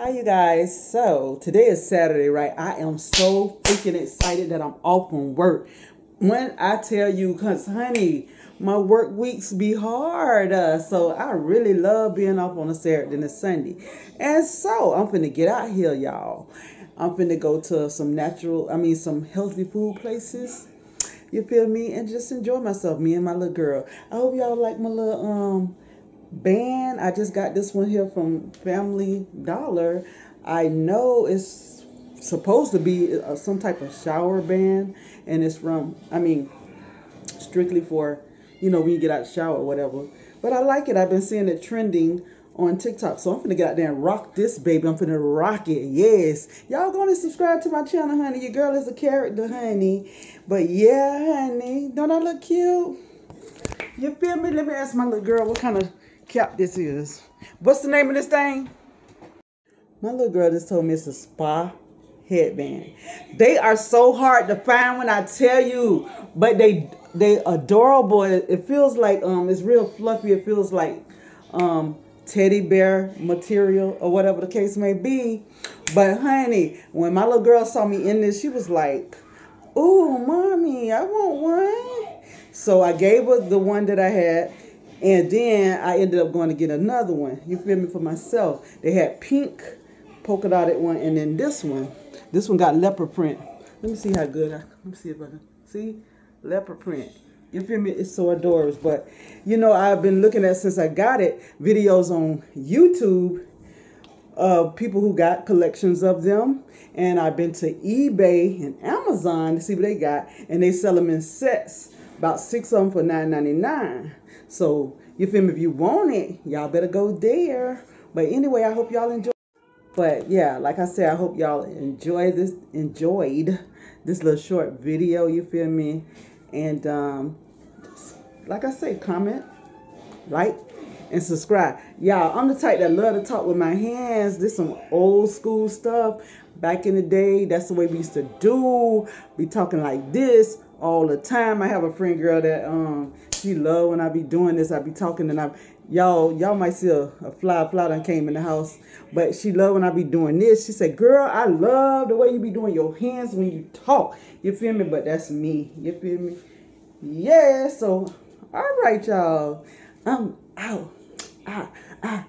Hi, you guys. So today is Saturday, right? I am so freaking excited that I'm off from work. When I tell you, cause honey, my work weeks be hard. Uh, so I really love being off on a Saturday and a Sunday. And so I'm finna get out here, y'all. I'm finna go to some natural, I mean, some healthy food places. You feel me? And just enjoy myself, me and my little girl. I hope y'all like my little um band. I just got this one here from Family Dollar. I know it's supposed to be a, some type of shower band, and it's from, I mean, strictly for, you know, when you get out shower or whatever. But I like it. I've been seeing it trending on TikTok. So I'm finna get out there and rock this baby. I'm finna rock it. Yes. Y'all gonna subscribe to my channel, honey. Your girl is a character, honey. But yeah, honey. Don't I look cute? You feel me? Let me ask my little girl what kind of cap this is. What's the name of this thing? My little girl just told me it's a spa headband. They are so hard to find when I tell you, but they they adorable. It, feels like um it's real fluffy. It feels like um teddy bear material or whatever the case may be. But honey, when my little girl saw me in this, she was like, "Ooh, mommy, I want one." So I gave her the one that I had and then I ended up going to get another one. You feel me for myself? They had pink polka dotted one, and then this one. This one got leopard print. Let me see how good. I, let me see if I can see leopard print. You feel me? It's so adorable. But you know, I've been looking at since I got it videos on YouTube of people who got collections of them. And I've been to eBay and Amazon to see what they got, and they sell them in sets. About six of them for nine ninety nine. So you feel me? If you want it, y'all better go there. But anyway, I hope y'all enjoy. But yeah, like I said, I hope y'all enjoy this, enjoyed this little short video. You feel me? And um, like I say, comment, like, and subscribe. Y'all, I'm the type that love to talk with my hands. This some old school stuff. Back in the day, that's the way we used to do. Be talking like this all the time. I have a friend girl that um she love when I be doing this. I be talking and I y'all y'all might see a, a fly fly that came in the house, but she love when I be doing this. She said, "Girl, I love the way you be doing your hands when you talk." You feel me? But that's me. You feel me? Yeah. So all right, y'all. I'm out. Ah, ah,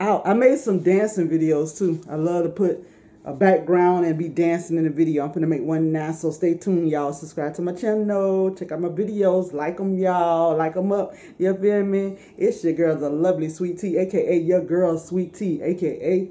out. I made some dancing videos too. I love to put a background and be dancing in the video. I'm gonna make one now, so stay tuned, y'all. Subscribe to my channel. Check out my videos. Like them, y'all. Like them up. You feel me? It's your girl, the lovely Sweet Tee, aka your girl, Sweet Tee, aka